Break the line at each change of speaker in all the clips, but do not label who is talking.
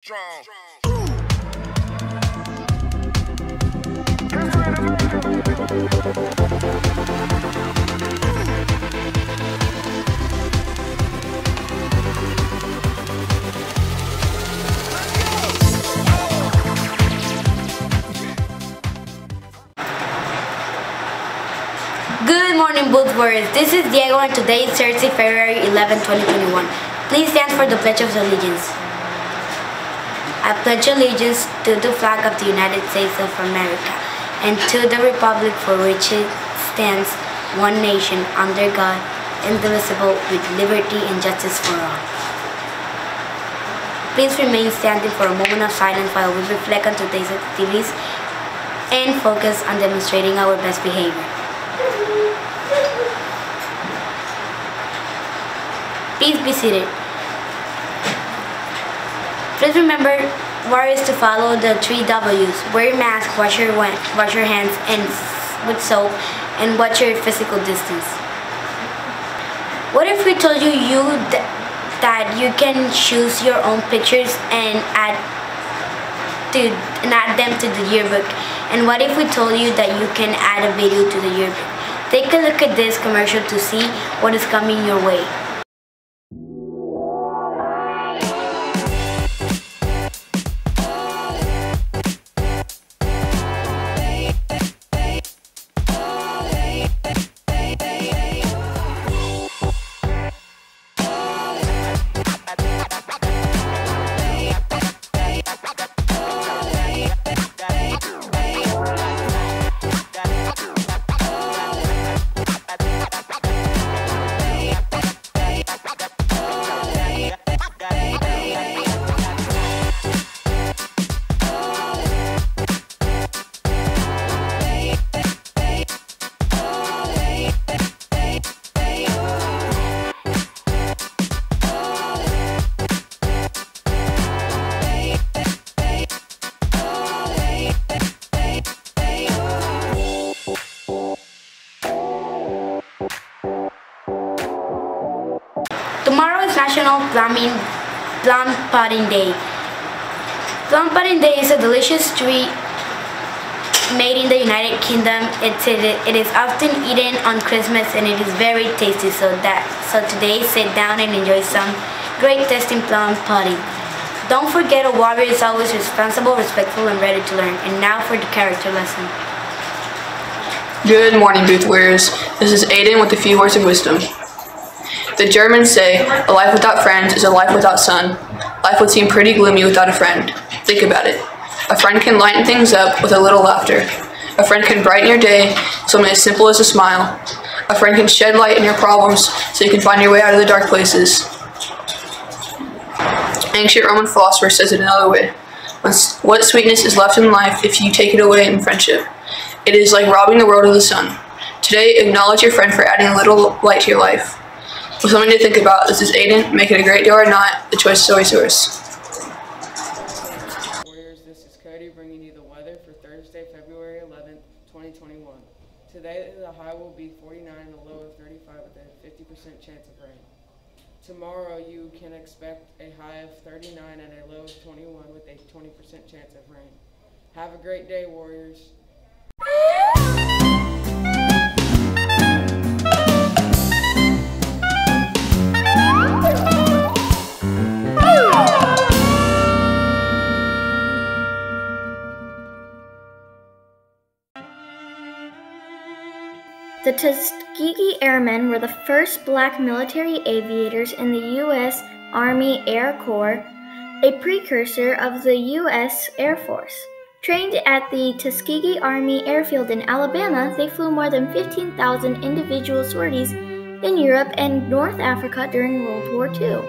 Good morning, Booth Warriors. This is Diego, and today is Thursday, February 11, 2021. Please stand for the Pledge of Allegiance. I pledge allegiance to the flag of the United States of America and to the republic for which it stands, one nation, under God, indivisible, with liberty and justice for all. Please remain standing for a moment of silence while we reflect on today's activities and focus on demonstrating our best behavior. Please be seated. Please remember, warriors, to follow the three W's. Wear your mask, wash your, wash your hands and with soap, and watch your physical distance. What if we told you you th- that you can choose your own pictures and add to and add them to the yearbook? And what if we told you that you can add a video to the yearbook? Take a look at this commercial to see what is coming your way. Tomorrow is National Plumbing Plum Pudding Day. Plum Pudding Day is a delicious treat made in the United Kingdom. It's, it is often eaten on Christmas and it is very tasty. So that so today sit down and enjoy some great tasting plum pudding. Don't forget a warrior is always responsible, respectful, and ready to learn. And now for the character lesson.
Good morning, Booth Warriors. This is Aiden with a few words of wisdom. The Germans say, a life without friends is a life without sun. Life would seem pretty gloomy without a friend. Think about it. A friend can lighten things up with a little laughter. A friend can brighten your day, something as simple as a smile. A friend can shed light in your problems so you can find your way out of the dark places. Ancient Roman philosopher says it another way. What sweetness is left in life if you take it away in friendship? It is like robbing the world of the sun. Today, acknowledge your friend for adding a little light to your life. With something to think about, this is Aiden. Make it a great day or not, the choice is always yours.
Warriors, this is Cody bringing you the weather for Thursday, February 11th, 2021. Today, the high will be 49 and a low of 35 with a 50% chance of rain. Tomorrow, you can expect a high of 39 and a low of 21 with a 20% chance of rain. Have a great day, Warriors.
The Tuskegee Airmen were the first black military aviators in the U.S. Army Air Corps, a precursor of the U.S. Air Force. Trained at the Tuskegee Army Airfield in Alabama, they flew more than 15,000 individual sorties in Europe and North Africa during World War II.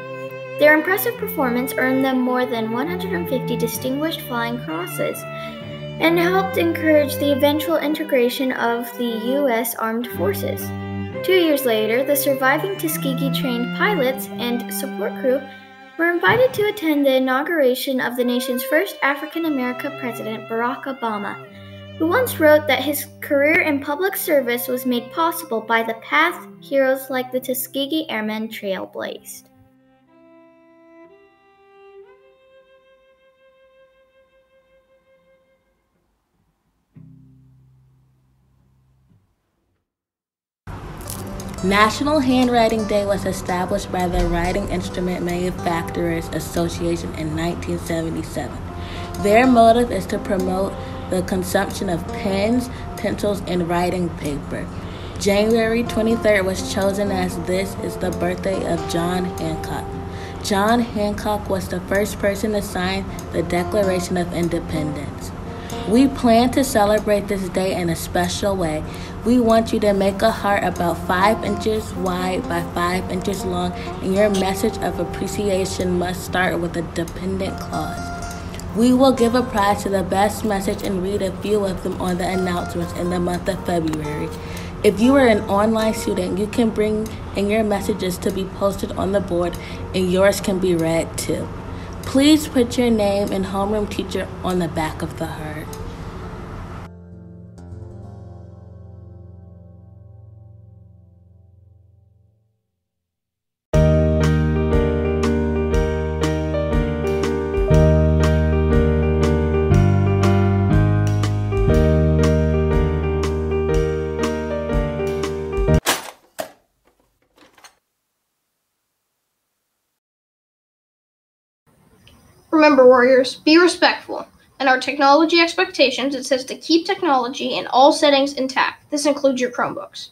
Their impressive performance earned them more than 150 Distinguished Flying Crosses and helped encourage the eventual integration of the U.S. Armed Forces. Two years later, the surviving Tuskegee trained pilots and support crew were invited to attend the inauguration of the nation's first African American president, Barack Obama, who once wrote that his career in public service was made possible by the path heroes like the Tuskegee Airmen trailblazed.
National Handwriting Day was established by the Writing Instrument Manufacturers Association in 1977. Their motive is to promote the consumption of pens, pencils, and writing paper. January 23rd was chosen as this is the birthday of John Hancock. John Hancock was the first person to sign the Declaration of Independence. We plan to celebrate this day in a special way. We want you to make a heart about 5 inches wide by 5 inches long, and your message of appreciation must start with a dependent clause. We will give a prize to the best message and read a few of them on the announcements in the month of February. If you are an online student, you can bring in your messages to be posted on the board and yours can be read too. Please put your name and homeroom teacher on the back of the heart.
Remember, Warriors, be respectful. In our technology expectations, it says to keep technology in all settings intact. This includes your Chromebooks.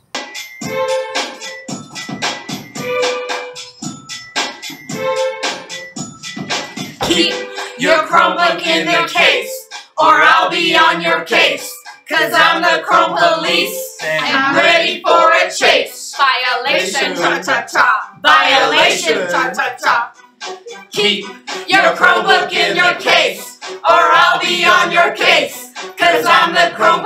Keep your Chromebook in the case, or I'll be on your case. Cause I'm the Chrome Police, and I'm ready for a chase. Violation, cha cha cha. Violation, cha cha cha. Keep your Chromebook in your case, or I'll be on your case. Cause I'm the Chrome